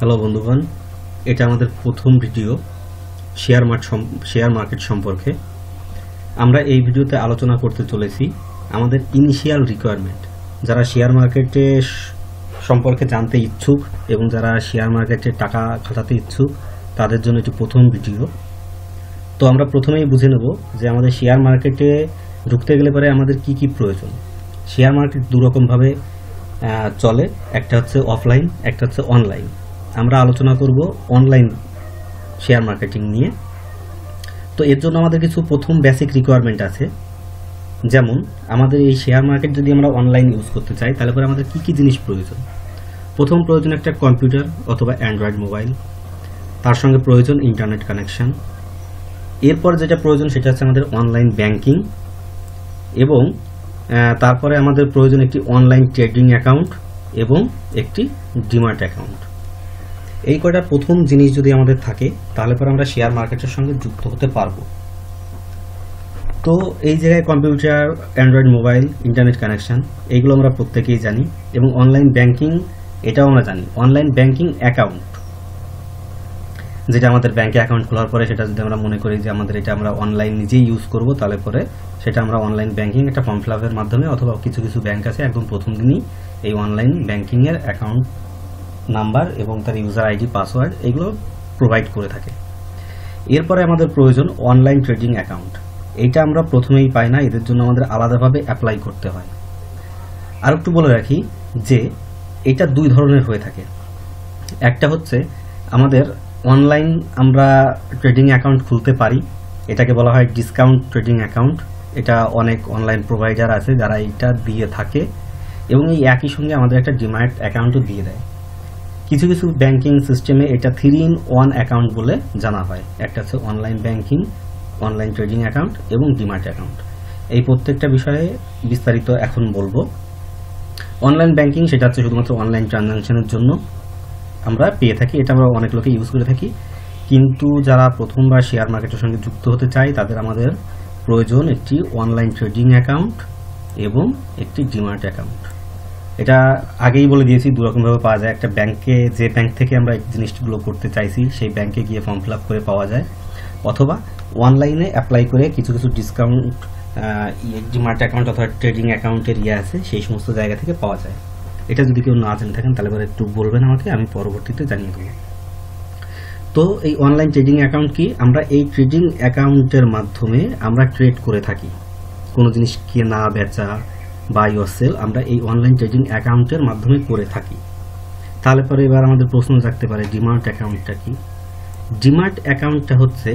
Hello বন্ধুগণ, এটা আমাদের প্রথম video share mart share market সম্পর্কে। আমরা এই ভিডিওতে আলোচনা করতে চলেছি আমাদের ইনিশিয়াল রিকোয়ারমেন্ট যারা শেয়ার মার্কেটে সম্পর্কে জানতে ইচ্ছুক এবং যারা শেয়ার মার্কেটে টাকা খাটাতে ইচ্ছুক, তাদের জন্য এটি প্রথম ভিডিও। তো আমরা প্রথমেই বুঝে নেব যে আমাদের শেয়ার মার্কেটে ঢুকতে গেলে পরে আমাদের কি কি প্রয়োজন। শেয়ার মার্কেট দুরকমভাবে চলে, একটা হচ্ছে অফলাইন একটা হচ্ছে অনলাইন আমরা আলোচনা করব অনলাইন শেয়ার মার্কেটিং নিয়ে। তো এর জন্য আমাদের কিছু প্রথম বেসিক রিকোয়ারমেন্ট আছে। যেমন, আমাদের এই শেয়ার মার্কেট যদি আমরা অনলাইন ইউজ করতে চাই, তাহলে পরে আমাদের কি কি জিনিস প্রয়োজন? প্রথম প্রয়োজন একটা কম্পিউটার অথবা অ্যান্ড্রয়েড মোবাইল তার সঙ্গে প্রয়োজন ইন্টারনেট কানেকশন এরপর যেটা প্রয়োজন সেটা হচ্ছে আমাদের অনলাইন ব্যাংকিং এবং তারপরে আমাদের প্রয়োজন একটি অনলাইন ট্রেডিং অ্যাকাউন্ট এবং একটি ডিমার্ট অ্যাকাউন্ট এই কয়টা প্রথম জিনিস যদি আমাদের থাকে, তাহলে পরে আমরা শেয়ার মার্কেটের সঙ্গে যুক্ত হতে পারব। তো এই জায়গায় computer Android mobile internet connection এইগুলো আমরা প্রত্যেকেই জানি এবং অনলাইন ব্যাংকিং এটাও আমরা জানি। অনলাইন ব্যাংকিং অ্যাকাউন্ট যেটা আমাদের ব্যাংকে অ্যাকাউন্ট খোলার পরে সেটা যদি আমরা মনে করি যে আমাদের এটা আমরা অনলাইন নিজেই ইউজ করব, তাহলে পরে সেটা আমরা অনলাইন ব্যাংকিং একটা ফর্ম ফিল মাধ্যমে অথবা কিছু কিছু ব্যাংক আছে একদম প্রথম দিনই এই অনলাইন ব্যাংকিংয়ের অ্যাকাউন্ট নাম্বার এবং তার ইউজার আইডি পাসওয়ার্ড এগুলো প্রোভাইড করে থাকে। এরপরে আমাদের প্রয়োজন অনলাইন ট্রেডিং অ্যাকাউন্ট এইটা আমরা প্রথমেই পাই না, এদের জন্য আমাদের আলাদাভাবে অ্যাপ্লাই করতে হয়। আর একটু বলে রাখি যে এটা দুই ধরনের হয়ে থাকে। একটা হচ্ছে আমাদের অনলাইন আমরা ট্রেডিং অ্যাকাউন্ট খুলতে পারি, এটাকে বলা হয় ডিসকাউন্ট ট্রেডিং অ্যাকাউন্ট এটা অনেক অনলাইন প্রোভাইডার আছে যারা এটা দিয়ে থাকে এবং এই একই সঙ্গে আমাদের একটা ডিমার্ট অ্যাকাউন্টও দিয়ে দেয়। কিছু কিছু ব্যাংকিং সিস্টেমে এটা থ্রি ইন ওয়ান অ্যাকাউন্ট বলে জানা হয়। একটা হচ্ছে online banking online trading account এবং ডিমার্ট অ্যাকাউন্ট এই প্রত্যেকটা বিষয়ে বিস্তারিত এখন বলব। অনলাইন ব্যাংকিং সেটা হচ্ছে শুধুমাত্র অনলাইন ট্রানজাকশনের জন্য আমরা পেয়ে থাকি। এটা আমরা অনেক লোকে ইউজ করে থাকি। কিন্তু যারা প্রথমবার শেয়ার মার্কেটের সঙ্গে যুক্ত হতে চায়, তাদের আমাদের প্রয়োজন একটি অনলাইন ট্রেডিং অ্যাকাউন্ট এবং একটি ডিমার্ট অ্যাকাউন্ট এটা আগেই বলে দিয়েছি, দুরকমভাবে পাওয়া যায়। একটা ব্যাংকে, যে ব্যাংক থেকে আমরা জিনিসগুলো করতে চাইছি, সেই ব্যাংকে গিয়ে ফর্ম ফিল করে পাওয়া যায়। অথবা অনলাইনে অ্যাপ্লাই করে কিছু কিছু ডিসকাউন্ট ডিমার্ট অ্যাকাউন্ট অথবা ট্রেডিং অ্যাকাউন্টের ইয়ে আছে, সেই সমস্ত জায়গা থেকে পাওয়া যায়। এটা যদি কেউ না জেনে থাকেন, তাহলে পরে একটু বলবেন আমাকে, আমি পরবর্তীতে জানিয়ে দেবো। তো এই অনলাইন ট্রেডিং অ্যাকাউন্ট কি? আমরা এই ট্রেডিং অ্যাকাউন্টের মাধ্যমে আমরা ট্রেড করে থাকি। কোনো জিনিস কেনা বেচা বাই ও সেল আমরা এই অনলাইন ট্রেডিং অ্যাকাউন্টের মাধ্যমে করে থাকি। তাহলে পরে এবার আমাদের প্রশ্ন থাকতে পারে ডিমার্ট অ্যাকাউন্টটা কি? ডিমার্ট অ্যাকাউন্টটা হচ্ছে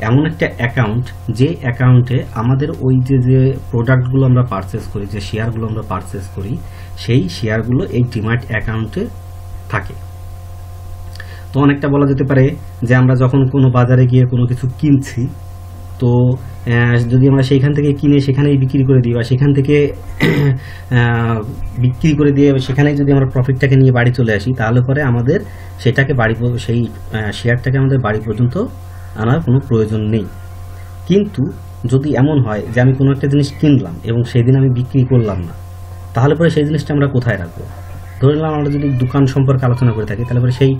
এমন একটা অ্যাকাউন্ট যে অ্যাকাউন্টে আমাদের ওই যে যে প্রোডাক্টগুলো আমরা পারচেস করি, যে শেয়ারগুলো আমরা পারচেস করি, সেই শেয়ারগুলো এই ডিমার্ট অ্যাকাউন্টে থাকে। তো অনেকটা বলা যেতে পারে যে আমরা যখন কোনো বাজারে গিয়ে কোনো কিছু কিনছি, তো যদি আমরা সেইখান থেকে কিনে সেখানেই বিক্রি করে দিই বা সেখান থেকে বিক্রি করে দিয়ে সেখানেই যদি আমরা প্রফিটটাকে নিয়ে বাড়ি চলে আসি, তাহলে পরে আমাদের সেটাকে বাড়ি সেই শেয়ারটাকে আমাদের বাড়ি পর্যন্ত আনার কোনো প্রয়োজন নেই। কিন্তু যদি এমন হয় যে আমি কোনো একটা জিনিস কিনলাম এবং সেই দিন আমি বিক্রি করলাম না, তাহলে পরে সেই জিনিসটা আমরা কোথায় রাখব? ধরে নিলাম আমরা যদি দোকান সম্পর্কে আলোচনা করে থাকি, তাহলে পরে সেই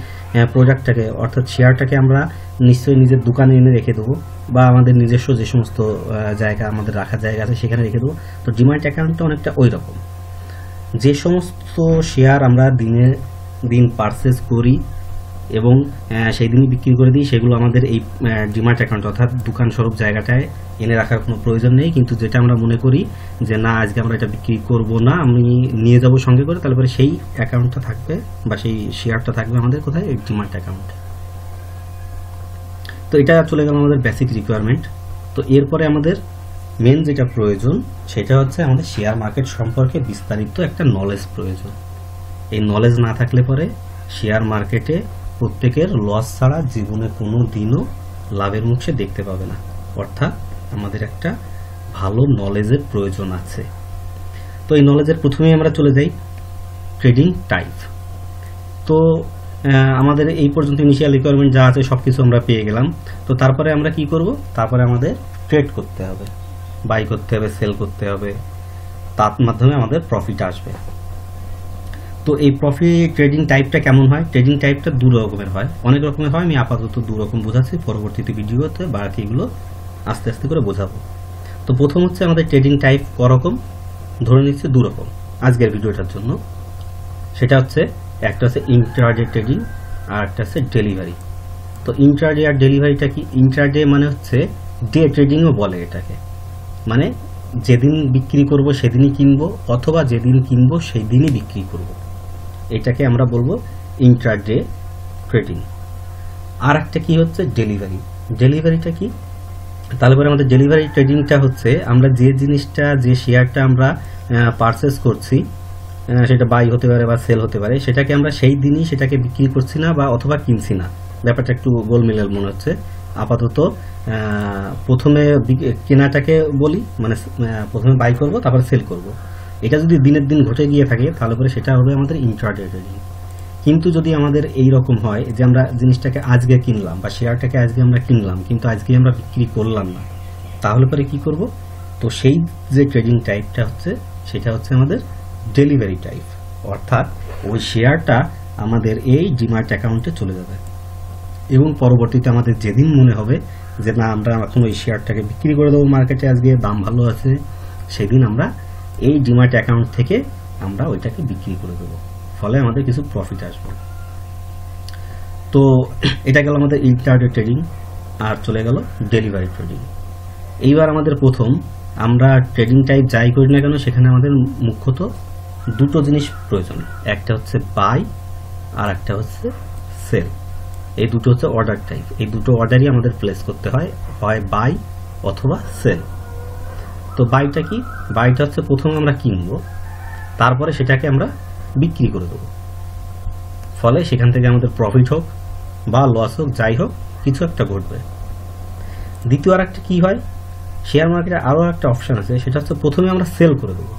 প্রোডাক্টটাকে অর্থাৎ শেয়ারটাকে আমরা নিশ্চয়ই নিজের দোকানে এনে রেখে দেবো বা আমাদের নিজস্ব যে সমস্ত জায়গা আমাদের রাখার জায়গা আছে সেখানে রেখে দেবো। তো ডিমার্ট অ্যাকাউন্টটা অনেকটা ওই রকম। যে সমস্ত শেয়ার আমরা দিনে, দিন পারচেস করি এবং সেই দিনই বিক্রি করে দিই, সেগুলো আমাদের এই ডিমার্ট অ্যাকাউন্ট অর্থাৎ দোকান স্বরূপ জায়গাটায় এনে রাখার কোনো প্রয়োজন নেই। কিন্তু যেটা আমরা মনে করি যে, না, আজকে আমরা এটা বিক্রি করব না, আমি নিয়ে যাব সঙ্গে করে তারপরে সেই অ্যাকাউন্টটা থাকবে বা সেই শেয়ারটা থাকবে আমাদের কোথায়? এই ডিমার্ট অ্যাকাউন্টে তো এটা চলে গেল আমাদের বেসিক রিকোয়ারমেন্ট তো এরপরে আমাদের মেন যেটা প্রয়োজন, সেটা হচ্ছে আমাদের শেয়ার মার্কেট সম্পর্কে বিস্তারিত একটা নলেজ প্রয়োজন। এই নলেজ না থাকলে পরে শেয়ার মার্কেটে প্রত্যেকের লস ছাড়া জীবনে কোনো দিনও লাভের মুখ সে দেখতে পাবে না। অর্থাৎ আমাদের একটা ভালো নলেজের প্রয়োজন আছে। তো এই নলেজের প্রথমেই আমরা চলে যাই ট্রেডিং টাইপ তো আমাদের এই পর্যন্ত ইনিশিয়াল রিকোয়ারমেন্ট যা আছে সব কিছু আমরা পেয়ে গেলাম। তো তারপরে আমরা কি করব? তারপরে আমাদের ট্রেড করতে হবে। বাই করতে হবে সেল করতে হবে। তার মাধ্যমে আমাদের প্রফিট আসবে। তো এই প্রফিট ট্রেডিং টাইপটা কেমন হয়? ট্রেডিং টাইপটা দু রকমের হয়। অনেক রকমের হয়, আমি আপাতত দু রকম বোঝাচ্ছি। পরবর্তীতে ভিডিওতে বাকিগুলো আস্তে আস্তে করে বোঝাবো। তো প্রথম হচ্ছে আমাদের ট্রেডিং টাইপ করকম। ধরে নিচ্ছে দু রকম। আজকের ভিডিওটার জন্য। সেটা হচ্ছে, একটা হচ্ছে ইন্টারডে ট্রেডিং আর একটা হচ্ছে ডেলিভারি তো ইন্টারডে আর ডেলিভারিটা কি? ইন্টারডে মানে হচ্ছে ডে ট্রেডিংও বলে এটাকে। মানে যেদিন বিক্রি করব সেদিনই কিনবো, অথবা যেদিন কিনবো সেই দিনই বিক্রি করব। এটাকে আমরা বলব ইন্টারডে ট্রেডিং আর একটা কি হচ্ছে? ডেলিভারি ডেলিভারিটা কি? তাহলে পরে আমাদের ডেলিভারি ট্রেডিংটা হচ্ছে, আমরা যে জিনিসটা, যে শেয়ারটা আমরা পারচেস করছি সেটা বাই হতে পারে বা সেল হতে পারে, সেটাকে আমরা সেই দিনই সেটাকে বিক্রি করছি না বা অথবা কিনছি না। ব্যাপারটা একটু গোলমিলাল মনে হচ্ছে। আপাতত প্রথমে কেনাটাকে বলি মানে প্রথমে বাই করব, তারপরে সেল করব। এটা যদি দিনের দিন ঘটে গিয়ে থাকে, তাহলে পরে সেটা হবে আমাদের ইন্ট্রাডে ট্রেডিং কিন্তু যদি আমাদের এই রকম হয় যে আমরা জিনিসটাকে আজকে কিনলাম বা শেয়ারটাকে আজকে আমরা কিনলাম, কিন্তু আজকে আমরা বিক্রি করলাম না, তাহলে পরে কি করব? তো সেই যে ট্রেডিং টাইপটা হচ্ছে, সেটা হচ্ছে আমাদের ডেলিভারি টাইপ অর্থাৎ ওই শেয়ারটা আমাদের এই ডিমার্ট অ্যাকাউন্টে চলে যাবে। এবং পরবর্তীতে আমাদের যেদিন মনে হবে যে না, আমরা এখন ওই শেয়ারটাকে বিক্রি করে দেবো মার্কেটে আজকে দাম ভালো আছে, সেদিন আমরা এই ডিমার্ট অ্যাকাউন্ট থেকে আমরা ওইটাকে বিক্রি করে দেবো। ফলে আমাদের কিছু প্রফিট আসবে। তো এটা গেল আমাদের ইন্টারডে ট্রেডিং আর চলে গেল ডেলিভারি ট্রেডিং এইবার আমাদের প্রথম, আমরা ট্রেডিং টাইপ যাই করি না কেন, সেখানে আমাদের মুখ্যত দুটো জিনিস প্রয়োজন। একটা হচ্ছে বাই আর একটা হচ্ছে সেল এই দুটো হচ্ছে অর্ডার টাইপ এই দুটো অর্ডারই আমাদের প্লেস করতে হয় হয় বাই অথবা সেল তো বাইটা কি? বাইটা হচ্ছে প্রথমে আমরা কিনবো, তারপরে সেটাকে আমরা বিক্রি করে দেবো। ফলে সেখান থেকে আমাদের প্রফিট হোক বা লস হোক, যাই হোক, কিছু একটা ঘটবে। দ্বিতীয় আর একটা কী হয়? শেয়ার মার্কেটে আরও একটা অপশান আছে, সেটা হচ্ছে প্রথমে আমরা সেল করে দেবো।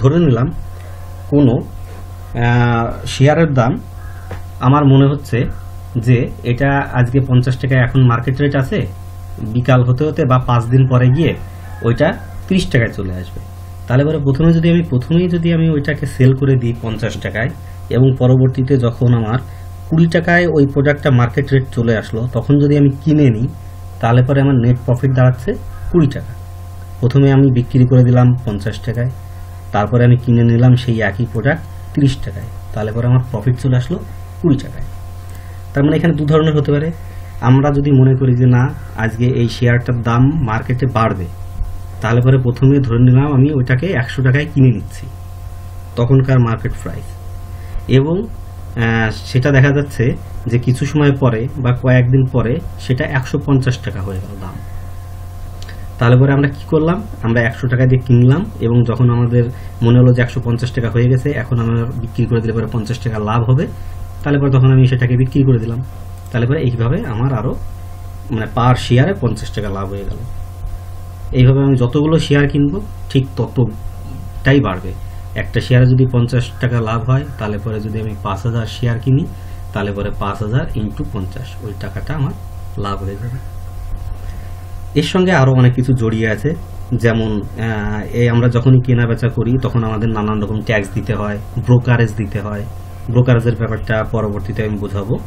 ধরে নিলাম কোনো শেয়ারের দাম আমার মনে হচ্ছে যে এটা আজকে পঞ্চাশ টাকা এখন মার্কেট রেট আছে, বিকাল হতে হতে বা পাঁচ দিন পরে গিয়ে ওইটা তিরিশ টাকায় চলে আসবে। তাহলে পরে প্রথমে যদি আমি প্রথমেই যদি আমি ওইটাকে সেল করে দিই পঞ্চাশ টাকায়, এবং পরবর্তীতে যখন আমার কুড়ি টাকায় ওই প্রোডাক্টটা মার্কেট রেট চলে আসলো, তখন যদি আমি কিনে নিই, তাহলে পরে আমার নেট প্রফিট দাঁড়াচ্ছে কুড়ি টাকা। প্রথমে আমি বিক্রি করে দিলাম পঞ্চাশ টাকায়, তারপরে আমি কিনে নিলাম সেই একই প্রোডাক্ট তিরিশ টাকায়, তাহলে পরে আমার প্রফিট চলে আসলো কুড়ি টাকায়। তার মানে এখানে দু ধরনের হতে পারে। আমরা যদি মনে করি যে না, আজকে এই শেয়ারটার দাম মার্কেটে বাড়বে তাহলে পরে প্রথমে ধরে নিলাম আমি ওইটাকে একশো টাকায় কিনে নিচ্ছি তখনকার মার্কেট প্রাইস এবং সেটা দেখা যাচ্ছে যে কিছু সময় পরে বা কয়েকদিন পরে সেটা একশো পঞ্চাশ টাকা হয়ে গেল দাম। তাহলে পরে আমরা কি করলাম? আমরা একশো টাকা দিয়ে কিনলাম এবং যখন আমাদের মনে হলো যে একশো পঞ্চাশ টাকা হয়ে গেছে, এখন আমরা বিক্রি করে দিলে পরে পঞ্চাশ টাকা লাভ হবে। তাহলে পরে তখন আমি সেটাকে বিক্রি করে দিলাম। তাহলে পরে এইভাবে আমার আরও মানে পার শেয়ারে পঞ্চাশ টাকা লাভ হয়ে গেল। এইভাবে আমি যতগুলো শেয়ার কিনবো, ঠিক ততটাই বাড়বে। একটা শেয়ারে যদি পঞ্চাশ টাকা লাভ হয়, তাহলে পরে যদি আমি পাঁচ হাজার শেয়ার কিনি, তাহলে পরে পাঁচ হাজার ইন্টু পঞ্চাশ। ওই টাকাটা আমার লাভ হয়ে যাবে। এর সঙ্গে আরও অনেক কিছু জড়িয়ে আছে। যেমন এই আমরা যখনই কেনা বেচা করি, তখন আমাদের নানান রকম ট্যাক্স দিতে হয় ব্রোকারেজ দিতে হয়। ব্রোকারেজের ব্যাপারটা পরবর্তীতে আমি বোঝাবো।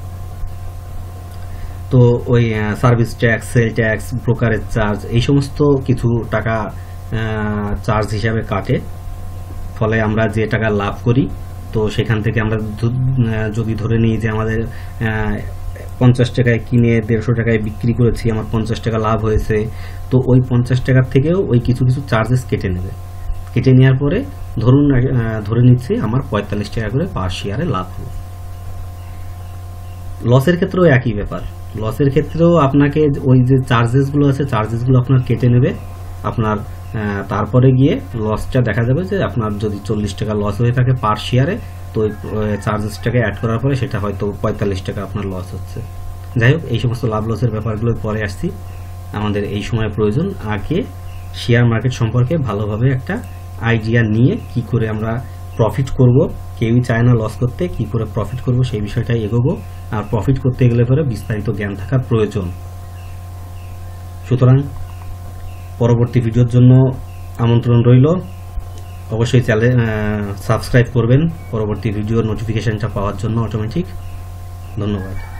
তো ওই service tax sale tax brokerage charge এই সমস্ত কিছু টাকা চার্জ হিসাবে কাটে। ফলে আমরা যে টাকা লাভ করি, তো সেখান থেকে আমরা যদি ধরে নিই যে আমাদের পঞ্চাশ টাকায় কিনে দেড়শো টাকায় বিক্রি করেছি, আমার পঞ্চাশ টাকা লাভ হয়েছে, তো ওই পঞ্চাশ টাকার থেকেও ওই কিছু কিছু চার্জেস কেটে নেবে। কেটে নেওয়ার পরে ধরুন ধরে নিচ্ছে আমার পঁয়তাল্লিশ টাকা করে পার শেয়ারে লাভ হলো। লসের ক্ষেত্রেও একই ব্যাপার। লসের ক্ষেত্রেও আপনাকে ওই যে চার্জেসগুলো আছে চার্জেসগুলো আপনার কেটে নেবে। আপনার তারপরে গিয়ে লসটা দেখা যাবে যে আপনার যদি চল্লিশ টাকা লস হয়ে থাকে পার শেয়ারে তো ওই চার্জেসটাকে অ্যাড করার পরে সেটা হয়তো পঁয়তাল্লিশ টাকা আপনার লস হচ্ছে। যাই হোক, এই সমস্ত লাভ লসের ব্যাপারগুলো পরে আসছি। আমাদের এই সময় প্রয়োজন আগে শেয়ার মার্কেট সম্পর্কে ভালোভাবে একটা আইডিয়া নিয়ে কি করে আমরা প্রফিট করব, কেউই চায় না লস করতে, কি করে প্রফিট করব সেই বিষয়টাই এগোবো। আর প্রফিট করতে গেলে পরে বিস্তারিত জ্ঞান থাকার প্রয়োজন। সুতরাং পরবর্তী ভিডিওর জন্য আমন্ত্রণ রইল। অবশ্যই চ্যানেল সাবস্ক্রাইব করবেন। পরবর্তী ভিডিওর নোটিফিকেশানটা পাওয়ার জন্য অটোমেটিক ধন্যবাদ।